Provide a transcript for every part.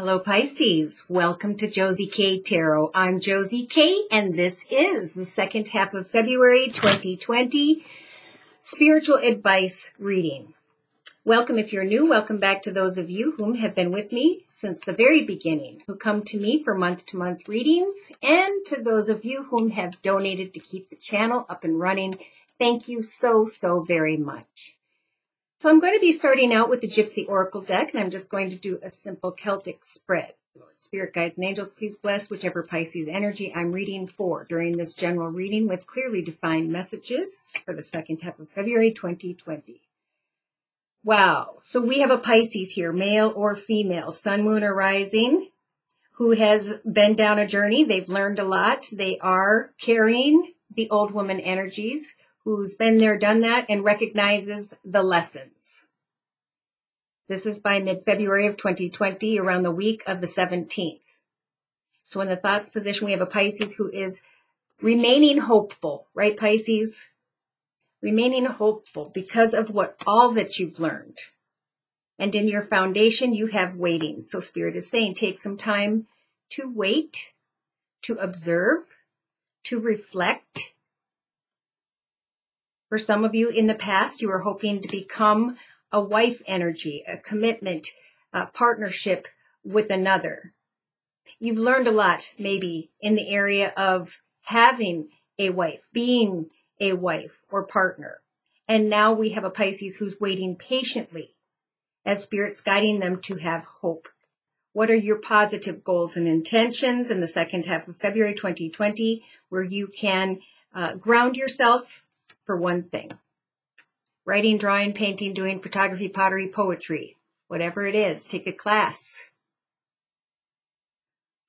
Hello, Pisces. Welcome to Josie K Tarot. I'm Josie K, and this is the second half of February 2020 spiritual advice reading. Welcome if you're new. Welcome back to those of you whom have been with me since the very beginning, who come to me for month to month readings, and to those of you whom have donated to keep the channel up and running. Thank you so, so very much. So I'm going to be starting out with the Gypsy Oracle deck, and I'm just going to do a simple Celtic spread. Spirit guides and angels, please bless whichever Pisces energy I'm reading for during this general reading with clearly defined messages for the second half of February 2020. Wow. So we have a Pisces here, male or female, sun, moon, or rising, who has been down a journey. They've learned a lot. They are carrying the old woman energies who's been there, done that, and recognizes the lessons. This is by mid February of 2020, around the week of the 17th. So in the thoughts position, we have a Pisces who is remaining hopeful, right, Pisces? Remaining hopeful because of what all that you've learned. And in your foundation, you have waiting. So Spirit is saying, take some time to wait, to observe, to reflect, for some of you in the past, you were hoping to become a wife energy, a commitment, a partnership with another. You've learned a lot maybe in the area of having a wife, being a wife or partner. And now we have a Pisces who's waiting patiently as spirits guiding them to have hope. What are your positive goals and intentions in the second half of February 2020 where you can uh, ground yourself for one thing. Writing, drawing, painting, doing photography, pottery, poetry, whatever it is, take a class.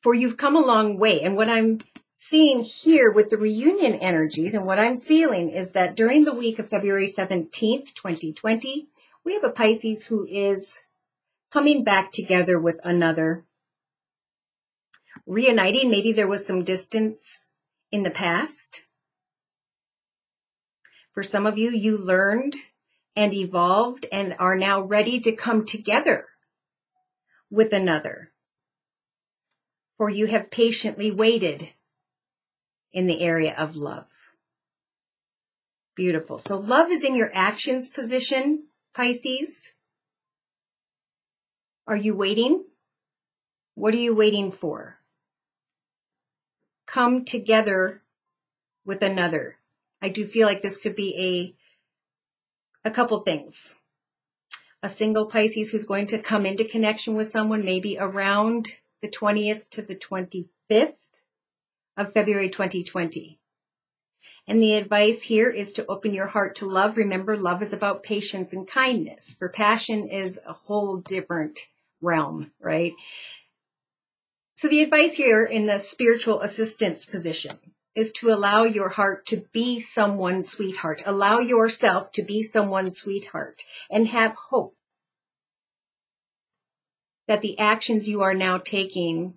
For you've come a long way. And what I'm seeing here with the reunion energies and what I'm feeling is that during the week of February 17th, 2020, we have a Pisces who is coming back together with another, reuniting. Maybe there was some distance in the past. For some of you, you learned and evolved and are now ready to come together with another. For you have patiently waited in the area of love. Beautiful. So love is in your actions position, Pisces. Are you waiting? What are you waiting for? Come together with another. I do feel like this could be a, a couple things. A single Pisces who's going to come into connection with someone maybe around the 20th to the 25th of February 2020. And the advice here is to open your heart to love. Remember, love is about patience and kindness. For passion is a whole different realm, right? So the advice here in the spiritual assistance position is to allow your heart to be someone's sweetheart. Allow yourself to be someone's sweetheart and have hope that the actions you are now taking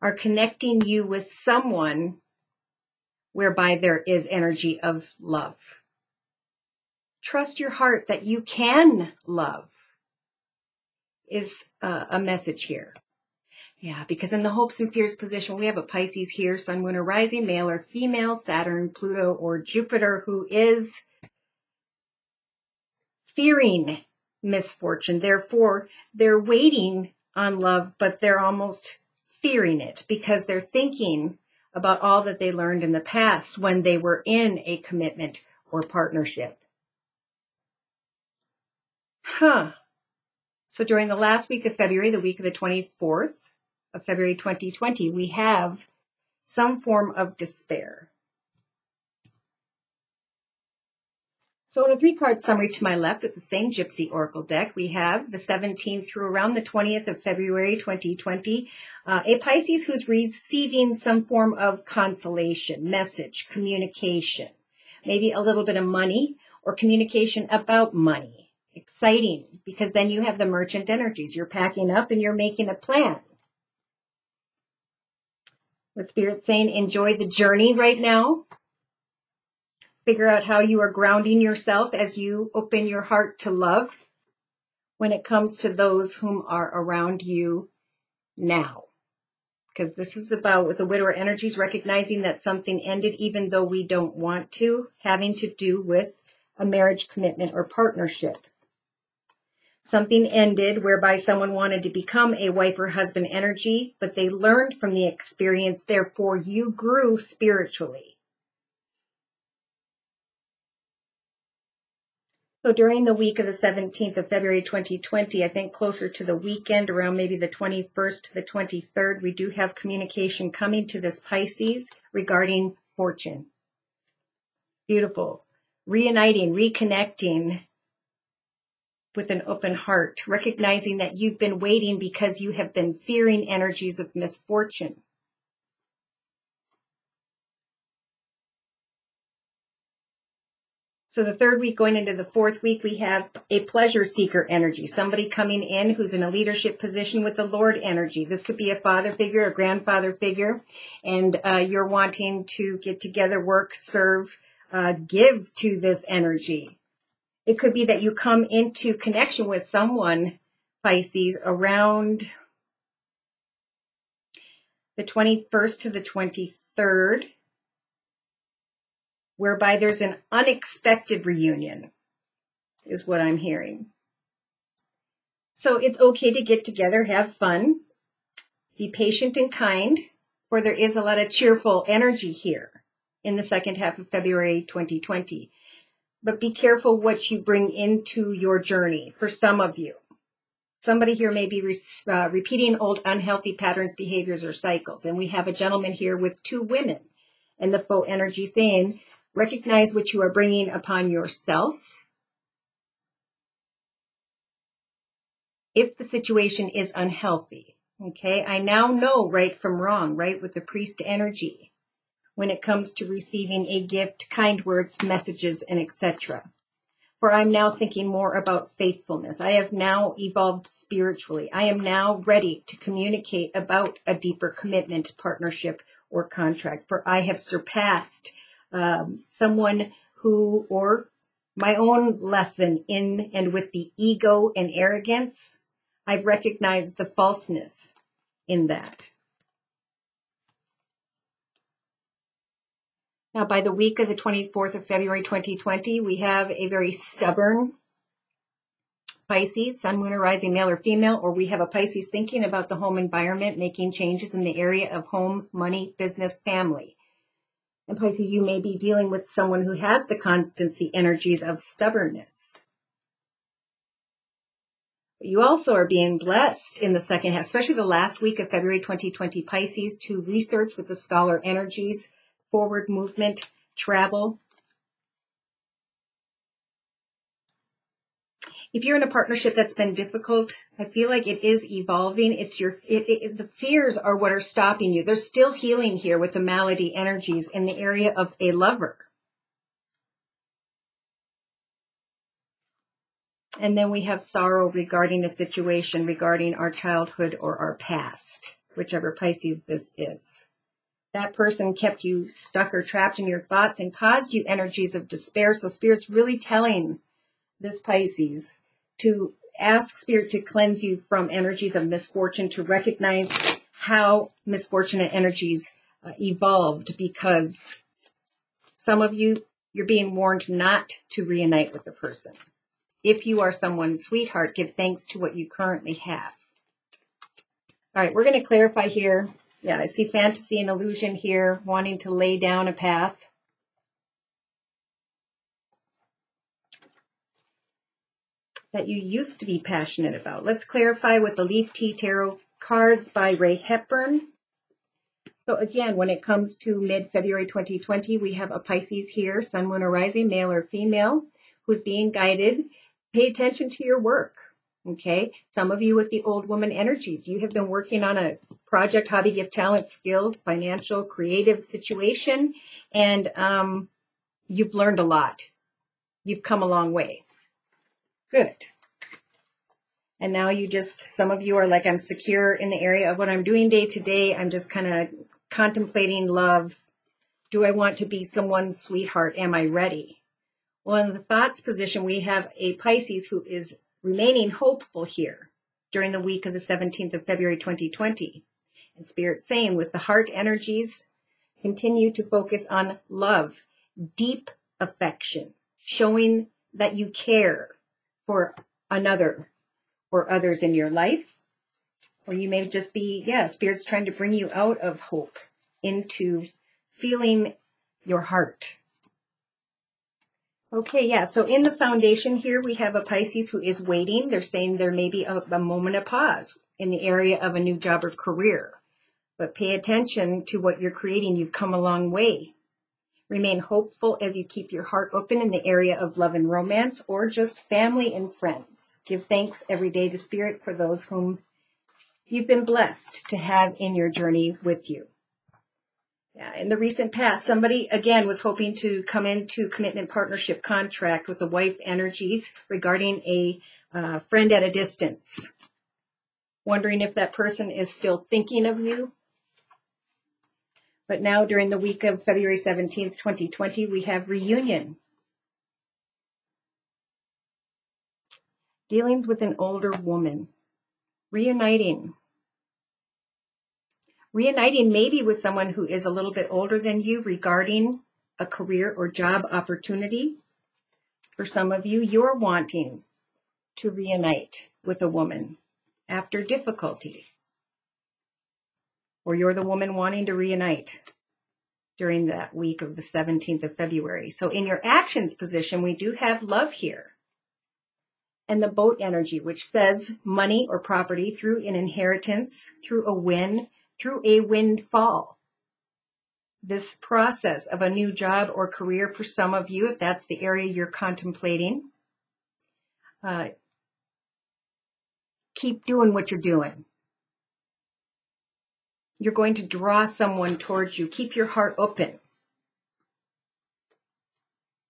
are connecting you with someone whereby there is energy of love. Trust your heart that you can love is a message here. Yeah, because in the hopes and fears position, we have a Pisces here, Sun, Moon, or Rising, male or female, Saturn, Pluto, or Jupiter, who is fearing misfortune. Therefore, they're waiting on love, but they're almost fearing it because they're thinking about all that they learned in the past when they were in a commitment or partnership. Huh. So during the last week of February, the week of the 24th, of February 2020, we have some form of despair. So in a three card summary to my left with the same Gypsy Oracle deck, we have the 17th through around the 20th of February 2020, uh, a Pisces who's receiving some form of consolation, message, communication, maybe a little bit of money or communication about money. Exciting because then you have the merchant energies. You're packing up and you're making a plan. What Spirit's saying, enjoy the journey right now. Figure out how you are grounding yourself as you open your heart to love. when it comes to those whom are around you now. Because this is about, with the widower energies, recognizing that something ended even though we don't want to, having to do with a marriage commitment or partnership. Something ended whereby someone wanted to become a wife or husband energy, but they learned from the experience, therefore you grew spiritually. So during the week of the 17th of February 2020, I think closer to the weekend, around maybe the 21st to the 23rd, we do have communication coming to this Pisces regarding fortune. Beautiful. Reuniting, reconnecting with an open heart, recognizing that you've been waiting because you have been fearing energies of misfortune. So the third week going into the fourth week, we have a pleasure seeker energy, somebody coming in who's in a leadership position with the Lord energy. This could be a father figure, a grandfather figure, and uh, you're wanting to get together, work, serve, uh, give to this energy. It could be that you come into connection with someone, Pisces, around the 21st to the 23rd whereby there's an unexpected reunion, is what I'm hearing. So it's okay to get together, have fun, be patient and kind, for there is a lot of cheerful energy here in the second half of February 2020. But be careful what you bring into your journey for some of you. Somebody here may be re- uh, repeating old unhealthy patterns, behaviors, or cycles. And we have a gentleman here with two women and the faux energy saying Recognize what you are bringing upon yourself. If the situation is unhealthy, okay, I now know right from wrong, right, with the priest energy when it comes to receiving a gift, kind words, messages, and etc. For I'm now thinking more about faithfulness. I have now evolved spiritually. I am now ready to communicate about a deeper commitment, partnership, or contract. For I have surpassed um, someone who, or my own lesson in and with the ego and arrogance, I've recognized the falseness in that. Now, by the week of the 24th of February 2020, we have a very stubborn Pisces, Sun, Moon, or Rising, male or female, or we have a Pisces thinking about the home environment, making changes in the area of home, money, business, family. And Pisces, you may be dealing with someone who has the constancy energies of stubbornness. But you also are being blessed in the second half, especially the last week of February 2020 Pisces, to research with the scholar energies, forward movement, travel, if you're in a partnership that's been difficult, I feel like it is evolving. It's your, it, it, the fears are what are stopping you. There's still healing here with the malady energies in the area of a lover. And then we have sorrow regarding a situation regarding our childhood or our past, whichever Pisces this is. That person kept you stuck or trapped in your thoughts and caused you energies of despair. So Spirit's really telling this Pisces to ask spirit to cleanse you from energies of misfortune, to recognize how misfortunate energies uh, evolved because some of you, you're being warned not to reunite with the person. If you are someone's sweetheart, give thanks to what you currently have. All right, we're going to clarify here. Yeah, I see fantasy and illusion here, wanting to lay down a path. that you used to be passionate about. Let's clarify with the Leaf Tea Tarot cards by Rae Hepburn. So again, when it comes to mid-February 2020, we have a Pisces here, Sun, Moon, or Rising, male or female, who's being guided. Pay attention to your work. Okay. Some of you with the old woman energies, you have been working on a project, hobby, gift, talent, skilled, financial, creative situation, and um, you've learned a lot. You've come a long way. Good. And now you just, some of you are like, I'm secure in the area of what I'm doing day to day. I'm just kind of contemplating love. Do I want to be someone's sweetheart? Am I ready? Well, in the thoughts position, we have a Pisces who is remaining hopeful here during the week of the 17th of February 2020. And Spirit saying with the heart energies, continue to focus on love, deep affection, showing that you care for another or others in your life. Or you may just be, yeah, Spirit's trying to bring you out of hope into feeling your heart. Okay, yeah. So in the foundation here, we have a Pisces who is waiting. They're saying there may be a, a moment of pause in the area of a new job or career. But pay attention to what you're creating. You've come a long way. Remain hopeful as you keep your heart open in the area of love and romance or just family and friends. Give thanks every day to Spirit for those whom you've been blessed to have in your journey with you. Yeah, in the recent past, somebody again was hoping to come into commitment partnership contract with the wife energies regarding a uh, friend at a distance. Wondering if that person is still thinking of you. But now, during the week of February 17th, 2020, we have reunion. Dealings with an older woman. Reuniting reuniting maybe with someone who is a little bit older than you regarding a career or job opportunity. For some of you, you're wanting to reunite with a woman after difficulty. Or you're the woman wanting to reunite during that week of the 17th of February. So in your actions position, we do have love here. And the boat energy, which says money or property through an inheritance, through a win, through a windfall. This process of a new job or career for some of you, if that's the area you're contemplating, uh, keep doing what you're doing. You're going to draw someone towards you. Keep your heart open.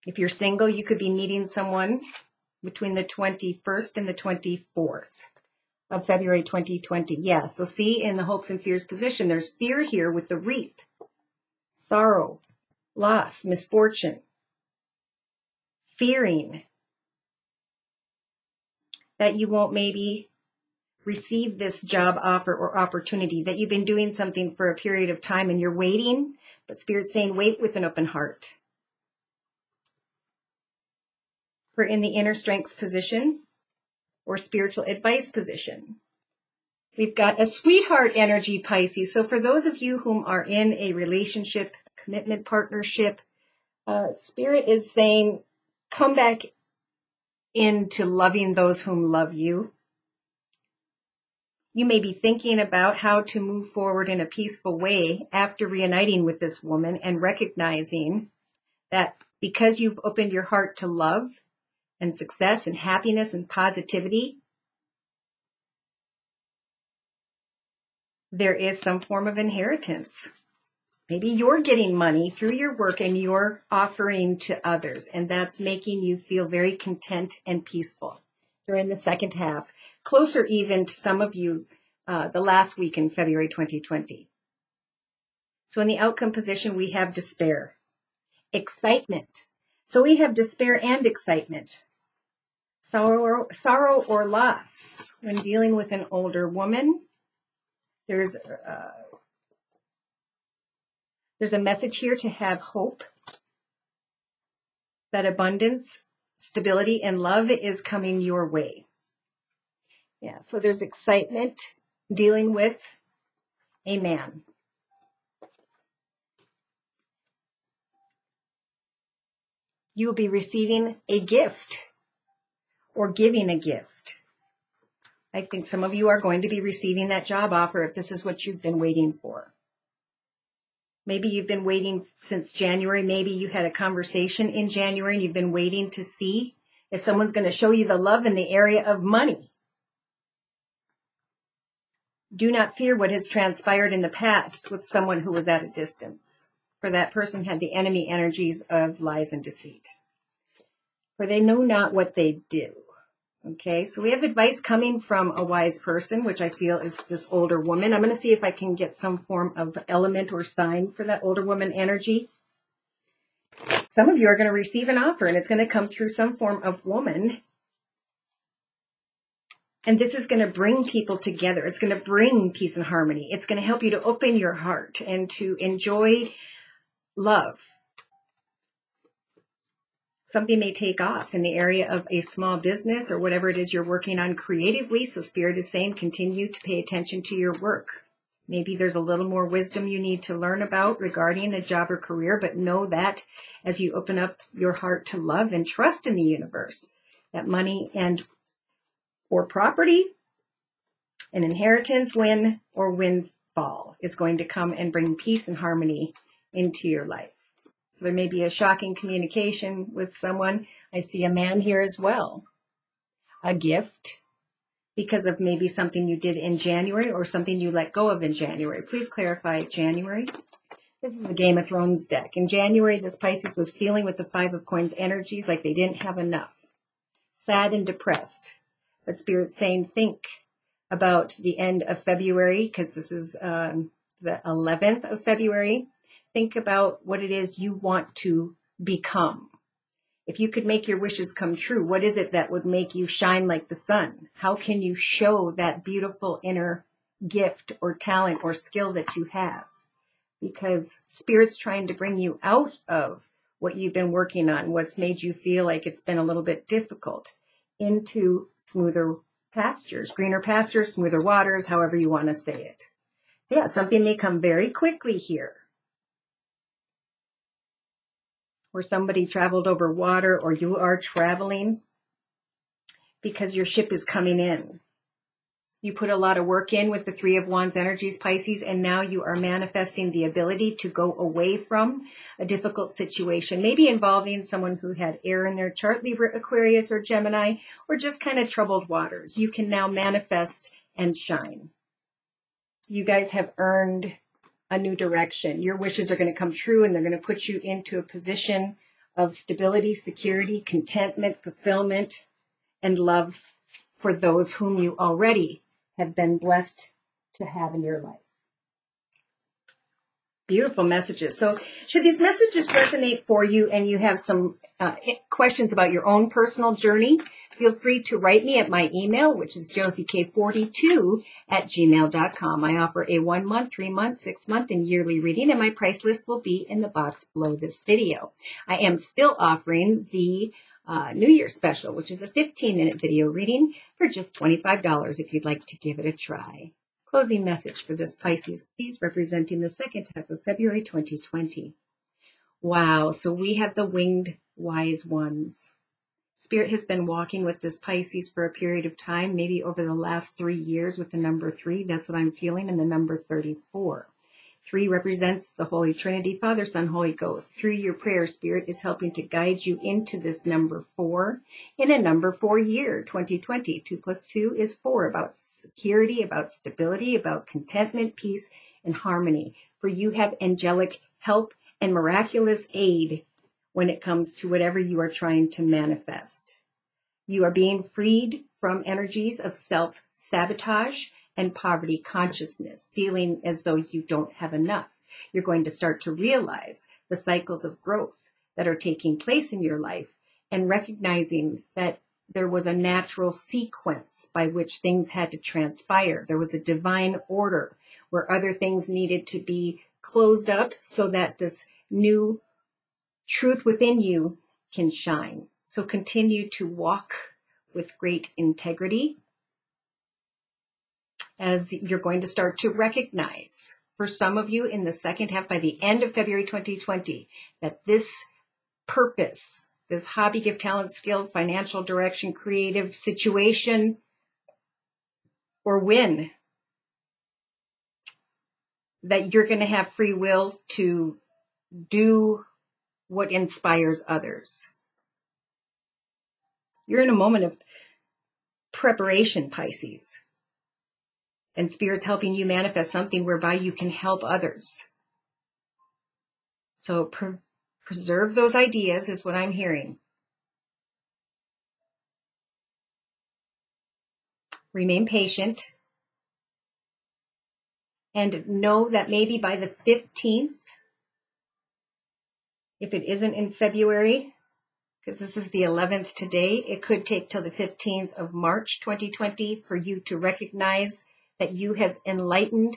If you're single, you could be meeting someone between the 21st and the 24th of February 2020. Yeah, so see in the hopes and fears position, there's fear here with the wreath, sorrow, loss, misfortune, fearing that you won't maybe receive this job offer or opportunity, that you've been doing something for a period of time and you're waiting, but Spirit's saying wait with an open heart. For in the inner strengths position, or spiritual advice position. We've got a sweetheart energy Pisces. So for those of you whom are in a relationship, commitment, partnership, uh, Spirit is saying, come back into loving those whom love you. You may be thinking about how to move forward in a peaceful way after reuniting with this woman and recognizing that because you've opened your heart to love, and success and happiness and positivity, there is some form of inheritance. Maybe you're getting money through your work and you're offering to others, and that's making you feel very content and peaceful during the second half, closer even to some of you uh, the last week in February 2020. So in the outcome position, we have despair, excitement. So we have despair and excitement sorrow, sorrow or loss when dealing with an older woman. There's uh, there's a message here to have hope that abundance, stability, and love is coming your way. Yeah, so there's excitement dealing with a man. You will be receiving a gift or giving a gift. I think some of you are going to be receiving that job offer if this is what you've been waiting for. Maybe you've been waiting since January. Maybe you had a conversation in January and you've been waiting to see if someone's going to show you the love in the area of money. Do not fear what has transpired in the past with someone who was at a distance, for that person had the enemy energies of lies and deceit. For they know not what they do. Okay, so we have advice coming from a wise person, which I feel is this older woman. I'm going to see if I can get some form of element or sign for that older woman energy. Some of you are going to receive an offer and it's going to come through some form of woman. And this is going to bring people together. It's going to bring peace and harmony. It's going to help you to open your heart and to enjoy love. Something may take off in the area of a small business or whatever it is you're working on creatively. So Spirit is saying continue to pay attention to your work. Maybe there's a little more wisdom you need to learn about regarding a job or career, but know that as you open up your heart to love and trust in the universe, that money and or property, an inheritance win or windfall is going to come and bring peace and harmony into your life. So there may be a shocking communication with someone. I see a man here as well. A gift because of maybe something you did in January or something you let go of in January. Please clarify January. This is the Game of Thrones deck. In January, this Pisces was feeling with the Five of Coins energies like they didn't have enough. Sad and depressed but Spirit saying think about the end of February, because this is um, the 11th of February. Think about what it is you want to become. If you could make your wishes come true, what is it that would make you shine like the sun? How can you show that beautiful inner gift or talent or skill that you have? Because Spirit's trying to bring you out of what you've been working on, what's made you feel like it's been a little bit difficult, into smoother pastures, greener pastures, smoother waters, however you want to say it. So yeah, something may come very quickly here. Or somebody traveled over water or you are traveling because your ship is coming in. You put a lot of work in with the Three of Wands energies, Pisces, and now you are manifesting the ability to go away from a difficult situation, maybe involving someone who had air in their chart, Libra, Aquarius, or Gemini, or just kind of troubled waters. You can now manifest and shine. You guys have earned a new direction. Your wishes are going to come true and they're going to put you into a position of stability, security, contentment, fulfillment, and love for those whom you already have been blessed to have in your life. Beautiful messages. So, should these messages resonate for you and you have some uh, questions about your own personal journey, feel free to write me at my email, which is josiek42 at gmail.com. I offer a one month, three month, six month, and yearly reading, and my price list will be in the box below this video. I am still offering the uh, New Year special, which is a 15 minute video reading for just $25 if you'd like to give it a try. Closing message for this Pisces, please, representing the second half of February 2020. Wow, so we have the winged wise ones. Spirit has been walking with this Pisces for a period of time, maybe over the last three years with the number three. That's what I'm feeling, and the number 34. Three represents the Holy Trinity, Father, Son, Holy Ghost. Through your prayer, Spirit is helping to guide you into this number four in a number four year, 2020. Two plus two is four, about security, about stability, about contentment, peace, and harmony. For you have angelic help and miraculous aid when it comes to whatever you are trying to manifest. You are being freed from energies of self sabotage and poverty consciousness, feeling as though you don't have enough. You're going to start to realize the cycles of growth that are taking place in your life and recognizing that there was a natural sequence by which things had to transpire. There was a divine order where other things needed to be closed up so that this new truth within you can shine. So continue to walk with great integrity as you're going to start to recognize for some of you in the second half by the end of February 2020 that this purpose, this hobby, gift, talent, skill, financial direction, creative situation, or win, that you're going to have free will to do what inspires others. You're in a moment of preparation, Pisces and spirit's helping you manifest something whereby you can help others. So pre- preserve those ideas is what I'm hearing. Remain patient and know that maybe by the 15th, if it isn't in February, because this is the 11th today. It could take till the 15th of March 2020 for you to recognize that you have enlightened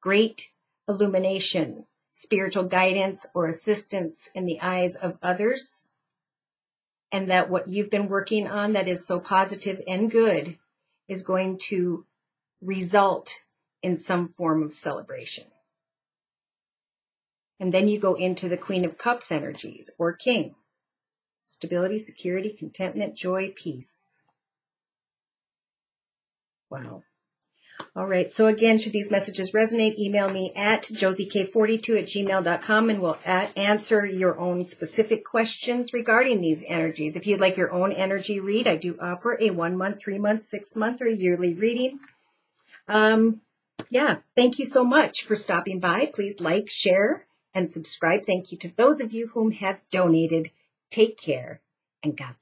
great illumination, spiritual guidance, or assistance in the eyes of others. And that what you've been working on that is so positive and good is going to result in some form of celebration. And then you go into the Queen of Cups energies or King stability, security, contentment, joy, peace. Wow. All right. So again, should these messages resonate, email me at josiek42 at gmail.com and we'll answer your own specific questions regarding these energies. If you'd like your own energy read, I do offer a one month, three month, six month, or yearly reading. Um, yeah. Thank you so much for stopping by. Please like, share, and subscribe. Thank you to those of you whom have donated. Take care and God